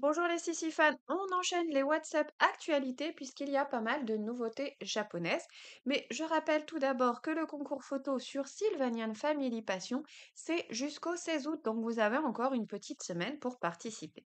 Bonjour les Sissi fans, on enchaîne les WhatsApp actualités puisqu'il y a pas mal de nouveautés japonaises. Mais je rappelle tout d'abord que le concours photo sur Sylvanian Family Passion, c'est jusqu'au 16 août, donc vous avez encore une petite semaine pour participer.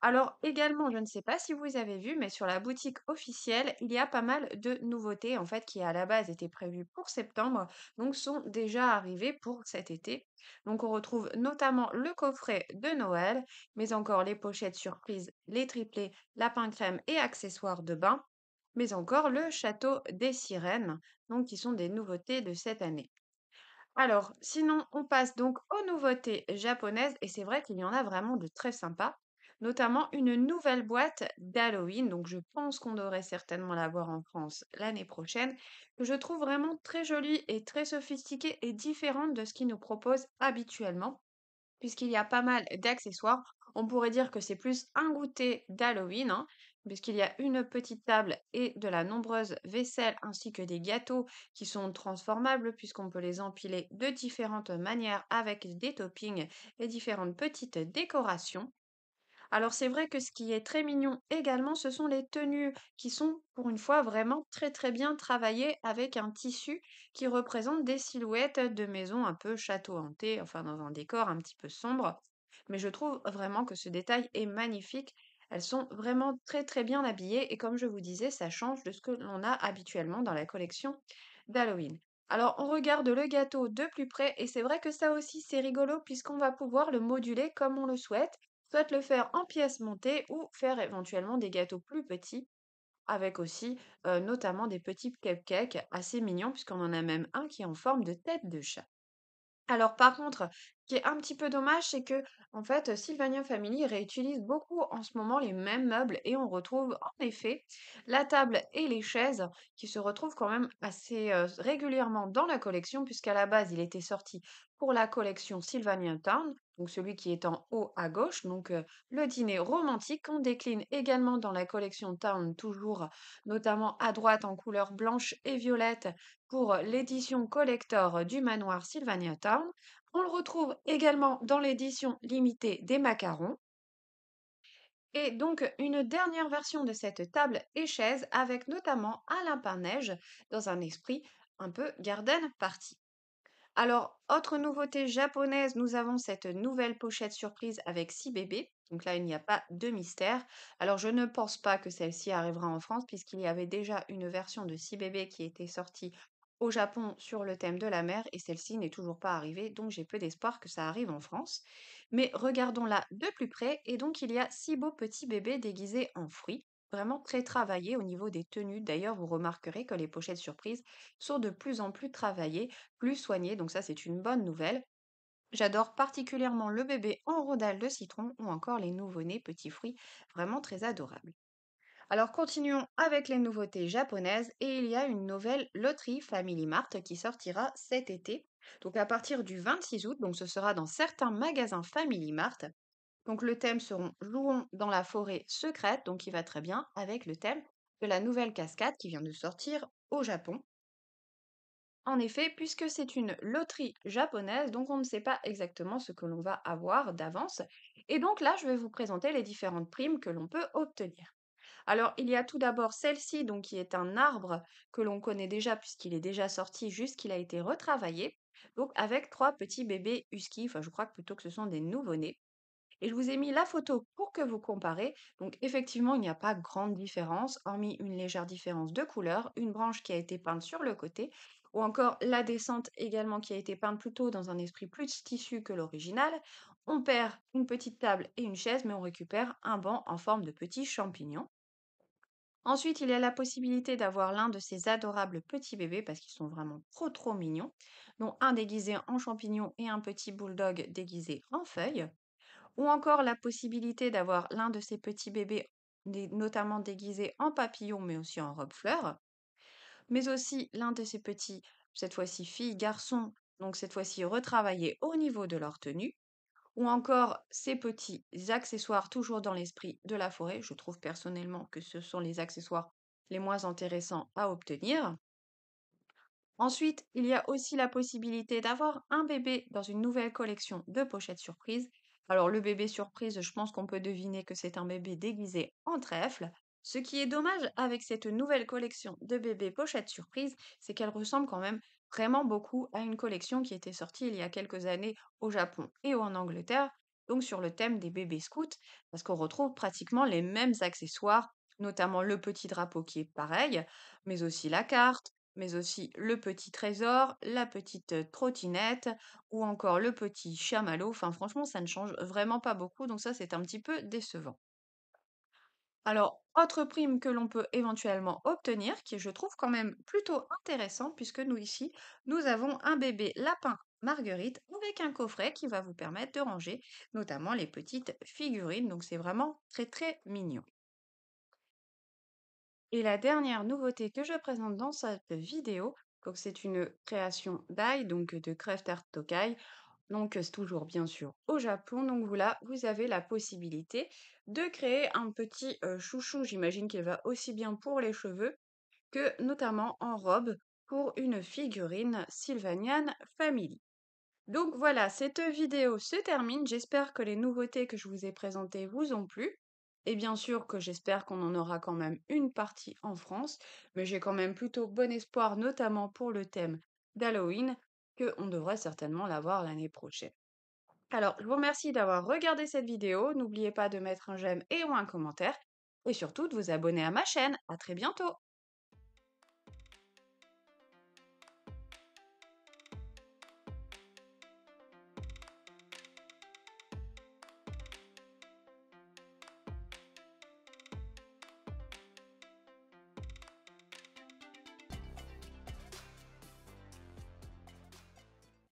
Alors également, je ne sais pas si vous avez vu, mais sur la boutique officielle, il y a pas mal de nouveautés en fait qui à la base étaient prévues pour septembre, donc sont déjà arrivées pour cet été. Donc on retrouve notamment le coffret de Noël, mais encore les pochettes surprises, les triplés, lapin crème et accessoires de bain, mais encore le château des sirènes, donc qui sont des nouveautés de cette année. Alors, sinon, on passe donc aux nouveautés japonaises et c'est vrai qu'il y en a vraiment de très sympas, notamment une nouvelle boîte d'Halloween. Donc, je pense qu'on devrait certainement la voir en France l'année prochaine, que je trouve vraiment très jolie et très sophistiquée et différente de ce qu'ils nous proposent habituellement puisqu'il y a pas mal d'accessoires. On pourrait dire que c'est plus un goûter d'Halloween, hein, puisqu'il y a une petite table et de la nombreuse vaisselle ainsi que des gâteaux qui sont transformables puisqu'on peut les empiler de différentes manières avec des toppings et différentes petites décorations. Alors c'est vrai que ce qui est très mignon également, ce sont les tenues qui sont pour une fois vraiment très très bien travaillées avec un tissu qui représente des silhouettes de maisons un peu château hanté, enfin dans un décor un petit peu sombre. Mais je trouve vraiment que ce détail est magnifique. Elles sont vraiment très très bien habillées et comme je vous disais, ça change de ce que l'on a habituellement dans la collection d'Halloween. Alors on regarde le gâteau de plus près et c'est vrai que ça aussi c'est rigolo puisqu'on va pouvoir le moduler comme on le souhaite soit le faire en pièces montées ou faire éventuellement des gâteaux plus petits avec aussi notamment des petits cupcakes assez mignons puisqu'on en a même un qui est en forme de tête de chat. Alors par contre, ce qui est un petit peu dommage, c'est que en fait, Sylvania Family réutilise beaucoup en ce moment les mêmes meubles et on retrouve en effet la table et les chaises qui se retrouvent quand même assez régulièrement dans la collection puisqu'à la base, il était sorti pour la collection Sylvania Town, donc celui qui est en haut à gauche, donc le dîner romantique qu'on décline également dans la collection Town, toujours notamment à droite en couleur blanche et violette pour l'édition collector du manoir Sylvania Town. On le retrouve également dans l'édition limitée des macarons. Et donc une dernière version de cette table et chaise avec notamment un lapin neige dans un esprit un peu garden party. Alors, autre nouveauté japonaise, nous avons cette nouvelle pochette surprise avec six bébés. Donc là, il n'y a pas de mystère. Alors, je ne pense pas que celle-ci arrivera en France, puisqu'il y avait déjà une version de six bébés qui était sortie au Japon sur le thème de la mer, et celle-ci n'est toujours pas arrivée, donc j'ai peu d'espoir que ça arrive en France. Mais regardons-la de plus près, et donc il y a six beaux petits bébés déguisés en fruits vraiment très travaillé au niveau des tenues. D'ailleurs, vous remarquerez que les pochettes surprises sont de plus en plus travaillées, plus soignées, donc ça c'est une bonne nouvelle. J'adore particulièrement le bébé en rondelle de citron ou encore les nouveau-nés petits fruits, vraiment très adorables. Alors continuons avec les nouveautés japonaises et il y a une nouvelle loterie Family Mart qui sortira cet été. Donc à partir du 26 août, donc ce sera dans certains magasins Family Mart. Donc le thème seront Jouons dans la forêt secrète, donc qui va très bien avec le thème de la nouvelle cascade qui vient de sortir au Japon. En effet, puisque c'est une loterie japonaise, donc on ne sait pas exactement ce que l'on va avoir d'avance. Et donc là, je vais vous présenter les différentes primes que l'on peut obtenir. Alors, il y a tout d'abord celle-ci, donc qui est un arbre que l'on connaît déjà puisqu'il est déjà sorti, juste qu'il a été retravaillé. Donc avec trois petits bébés husky, enfin je crois que plutôt que ce sont des nouveau-nés. Et je vous ai mis la photo pour que vous comparez. Donc effectivement, il n'y a pas grande différence, hormis une légère différence de couleur, une branche qui a été peinte sur le côté, ou encore la descente également qui a été peinte plutôt dans un esprit plus tissu que l'original. On perd une petite table et une chaise, mais on récupère un banc en forme de petit champignon. Ensuite, il y a la possibilité d'avoir l'un de ces adorables petits bébés parce qu'ils sont vraiment trop trop mignons, dont un déguisé en champignon et un petit bulldog déguisé en feuille ou encore la possibilité d'avoir l'un de ces petits bébés, notamment déguisés en papillon, mais aussi en robe-fleur, mais aussi l'un de ces petits, cette fois-ci filles, garçons, donc cette fois-ci retravaillés au niveau de leur tenue, ou encore ces petits accessoires toujours dans l'esprit de la forêt. Je trouve personnellement que ce sont les accessoires les moins intéressants à obtenir. Ensuite, il y a aussi la possibilité d'avoir un bébé dans une nouvelle collection de pochettes surprises Alors le bébé surprise, je pense qu'on peut deviner que c'est un bébé déguisé en trèfle. Ce qui est dommage avec cette nouvelle collection de bébés pochettes surprise, c'est qu'elle ressemble quand même vraiment beaucoup à une collection qui était sortie il y a quelques années au Japon et en Angleterre, donc sur le thème des bébés scouts, parce qu'on retrouve pratiquement les mêmes accessoires, notamment le petit drapeau qui est pareil, mais aussi la carte, mais aussi le petit trésor, la petite trottinette ou encore le petit chamallow. Enfin, franchement, ça ne change vraiment pas beaucoup, donc ça, c'est un petit peu décevant. Alors, autre prime que l'on peut éventuellement obtenir, qui je trouve quand même plutôt intéressant, puisque nous ici, nous avons un bébé lapin Marguerite avec un coffret qui va vous permettre de ranger notamment les petites figurines. Donc c'est vraiment très très mignon. Et la dernière nouveauté que je présente dans cette vidéo, c'est une création d'Ai, donc de Craft Art Tokai. Donc c'est toujours bien sûr au Japon. Donc voilà, vous avez la possibilité de créer un petit chouchou. J'imagine qu'il va aussi bien pour les cheveux que notamment en robe pour une figurine Sylvanian Family. Donc voilà, cette vidéo se termine. J'espère que les nouveautés que je vous ai présentées vous ont plu. Et bien sûr que j'espère qu'on en aura quand même une partie en France, mais j'ai quand même plutôt bon espoir, notamment pour le thème d'Halloween, qu'on devrait certainement l'avoir l'année prochaine. Alors, je vous remercie d'avoir regardé cette vidéo. N'oubliez pas de mettre un j'aime et ou un commentaire. Et surtout de vous abonner à ma chaîne. À très bientôt